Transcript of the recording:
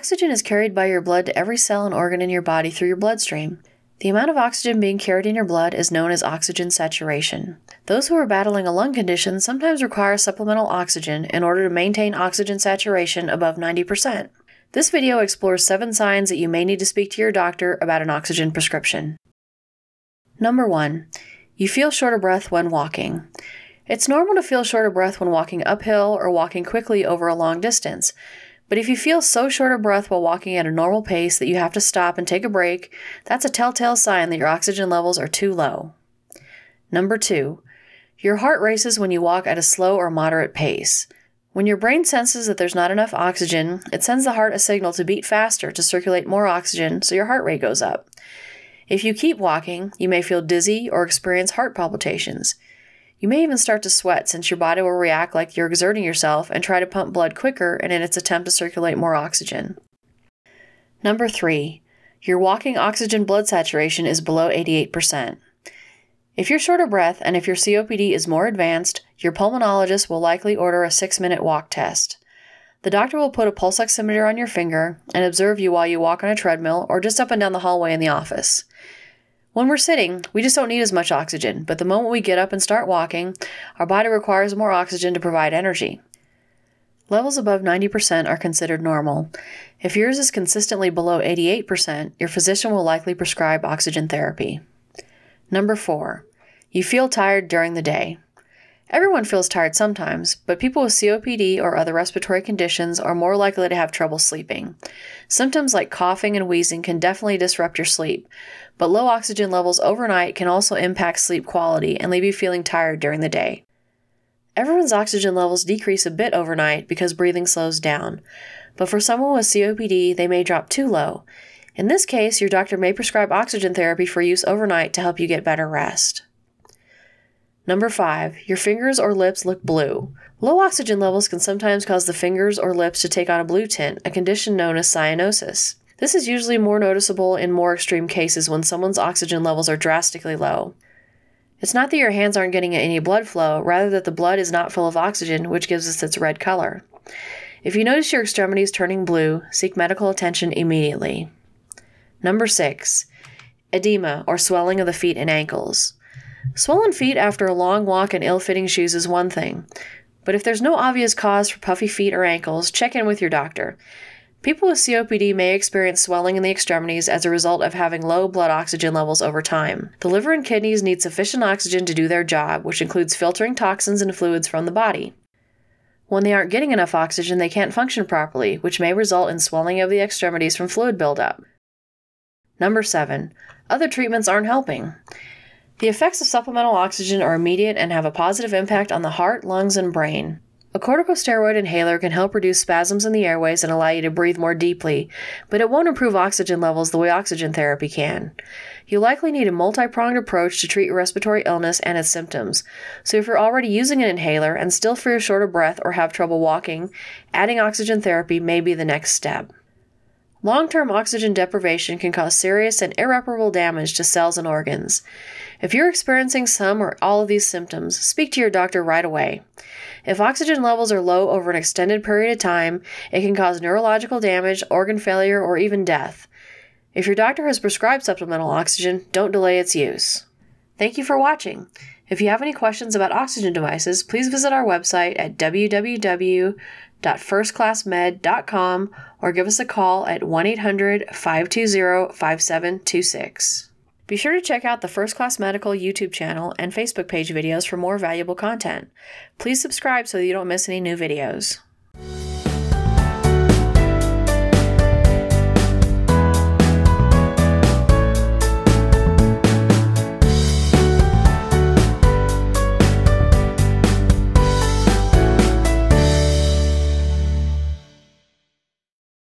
Oxygen is carried by your blood to every cell and organ in your body through your bloodstream. The amount of oxygen being carried in your blood is known as oxygen saturation. Those who are battling a lung condition sometimes require supplemental oxygen in order to maintain oxygen saturation above 90%. This video explores 7 signs that you may need to speak to your doctor about an oxygen prescription. Number 1. You feel short of breath when walking. It's normal to feel short of breath when walking uphill or walking quickly over a long distance. But if you feel so short of breath while walking at a normal pace that you have to stop and take a break, that's a telltale sign that your oxygen levels are too low. Number two, your heart races when you walk at a slow or moderate pace. When your brain senses that there's not enough oxygen, it sends the heart a signal to beat faster to circulate more oxygen so your heart rate goes up. If you keep walking, you may feel dizzy or experience heart palpitations. You may even start to sweat since your body will react like you're exerting yourself and try to pump blood quicker and in its attempt to circulate more oxygen. Number three, your walking oxygen blood saturation is below 88%. If you're short of breath and if your COPD is more advanced, your pulmonologist will likely order a six minute walk test. The doctor will put a pulse oximeter on your finger and observe you while you walk on a treadmill or just up and down the hallway in the office. When we're sitting, we just don't need as much oxygen, but the moment we get up and start walking, our body requires more oxygen to provide energy. Levels above 90% are considered normal. If yours is consistently below 88%, your physician will likely prescribe oxygen therapy. Number 4. You feel tired during the day. Everyone feels tired sometimes, but people with COPD or other respiratory conditions are more likely to have trouble sleeping. Symptoms like coughing and wheezing can definitely disrupt your sleep, but low oxygen levels overnight can also impact sleep quality and leave you feeling tired during the day. Everyone's oxygen levels decrease a bit overnight because breathing slows down, but for someone with COPD, they may drop too low. In this case, your doctor may prescribe oxygen therapy for use overnight to help you get better rest. Number five, your fingers or lips look blue. Low oxygen levels can sometimes cause the fingers or lips to take on a blue tint, a condition known as cyanosis. This is usually more noticeable in more extreme cases when someone's oxygen levels are drastically low. It's not that your hands aren't getting any blood flow, rather that the blood is not full of oxygen, which gives us its red color. If you notice your extremities turning blue, seek medical attention immediately. Number 6. Edema or swelling of the feet and ankles. Swollen feet after a long walk in ill fitting shoes is one thing, but if there's no obvious cause for puffy feet or ankles, check in with your doctor. People with COPD may experience swelling in the extremities as a result of having low blood oxygen levels over time. The liver and kidneys need sufficient oxygen to do their job, which includes filtering toxins and fluids from the body. When they aren't getting enough oxygen, they can't function properly, which may result in swelling of the extremities from fluid buildup. Number 7. Other treatments aren't helping. The effects of supplemental oxygen are immediate and have a positive impact on the heart, lungs, and brain. A corticosteroid inhaler can help reduce spasms in the airways and allow you to breathe more deeply, but it won't improve oxygen levels the way oxygen therapy can. You likely need a multi pronged approach to treat your respiratory illness and its symptoms. So, if you're already using an inhaler and still feel short of breath or have trouble walking, adding oxygen therapy may be the next step. Long term oxygen deprivation can cause serious and irreparable damage to cells and organs. If you're experiencing some or all of these symptoms, speak to your doctor right away. If oxygen levels are low over an extended period of time, it can cause neurological damage, organ failure, or even death. If your doctor has prescribed supplemental oxygen, don't delay its use. Thank you for watching. If you have any questions about oxygen devices, please visit our website at www.firstclassmed.com or give us a call at 1 800 520 5726. Be sure to check out the First Class Medical YouTube channel and Facebook page videos for more valuable content. Please subscribe so you don't miss any new videos.